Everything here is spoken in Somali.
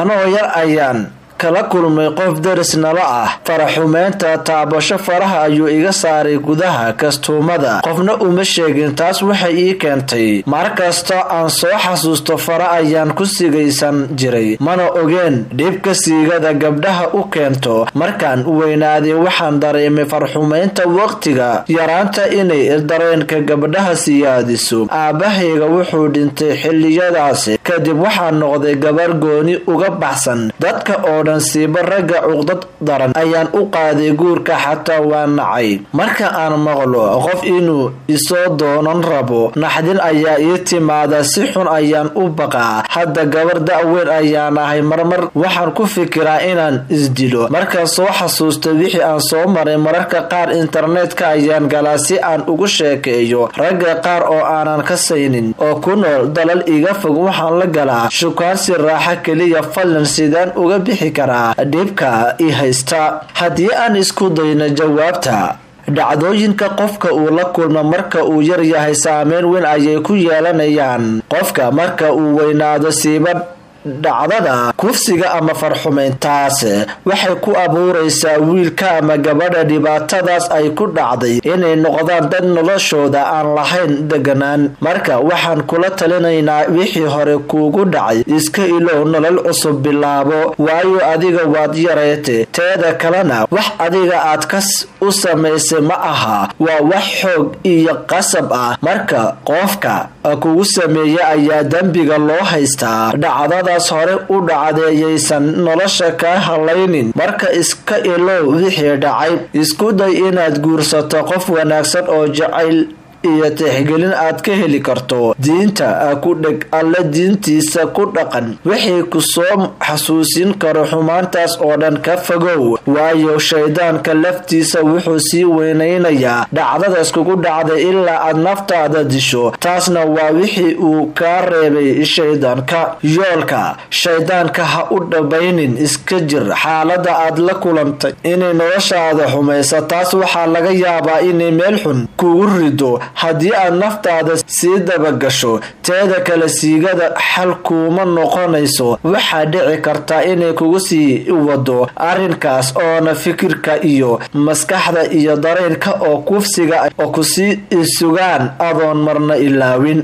anoo yar ayaan kala kulmay qof daris nala ah. Faraxumeynta taabasho faraha ayuu iga saaray gudaha kastuumada. Qofna uma sheegin taas waxay ii keentay. Mar kasta aan soo xasuusto fara ayaan ku sigaysan jiray. Mana ogeen dhibka siigada gabdhaha u keento. Markaan weynaaday waxaan dareemay farxumeynta waqtiga. Yaraanta inay dareenka gabdhaha siyaadiso. Aabbahayga wuxuu dhintay xiliyadaasi kadib waxaa noqday gabar gooni uga baxsan. Dadka oo siiba ragga cuqdad daran ayaan u qaaday guurka xataa waa nacay. Marka aan maqlo qof inuu isoo doonan rabo naxdin ayaa ii timaada si xun ayaan u baqaa. Hadda gabar da-weyn ayaan ahay marmar waxaan ku fikiraa inaan isdilo markaan soo xasuusto wixii aan soo maray mararka qaar internetka ayaan galaa si aan ugu sheekeeyo. Ragga qaar oo aanan ka saynin oo ku nool dalal iga fog waxaan la galaa. Shukaansi raaxa keliya fadlan sidaan uga bixi karaa dhibka i haysta. Haddii aan isku dayno jawaabta dhacdooyinka qofka uu la kulmo marka uu yar yahay saameyn weyn ayay ku yeelanayaan. Qofka marka uu weynaado siiba dhacdada kufsiga ama farxumeyntaas waxay ku abuuraysaa wiilka ama gabadha dhibaatadaas ay ku dhacday inay noqdaan dad noloshooda aan lahayn deganaan marka waxaan kula talinaynaa wixii hore kuugu dhacay iska ilow nolol cusub bilaabo waayo adiga waad yareete teeda kalena wax adiga aad kas u samaysay ma aha. Waa wax xoog iyo qasab ah. Marka qofka kugu sameeya ayaa dembiga loo haystaa dhacdadaas hore u dhacdeeyaysan nolosha kaa halaynin marka iska ilow wixii dhacay. Isku day inaad guursato qof wanaagsan oo jacayl iyo tixgelin aad ka heli karto diinta ku dheg alle diintiisa ku dhaqan. Wixii ku soo xasuusin karo xumaantaas oo dhan ka fogow. Waayo shaydaanka laftiisa wuxuu sii weynaynayaa. Dhacdadaas kugu dhacday ilaa aad naftaada disho. Taasna waa wixii uu kaa reebay shaydaanka yoolka. Shaydaanka ha u dhabaynin iska jir. Xaalada aad la kulantay. Inay noloshaada xumaysa taas waxaa laga yaabaa inay meel xun kugu rido haddii aad naftaada sii dabagasho teeda kale siigada xal kuuma noqonayso. Waxaa dhici kartaa inay kugu sii wado arrinkaas oona fikirka iyo maskaxda iyo dareenka oo kufsiga oo ku sii sugaan adoon marna ilaawin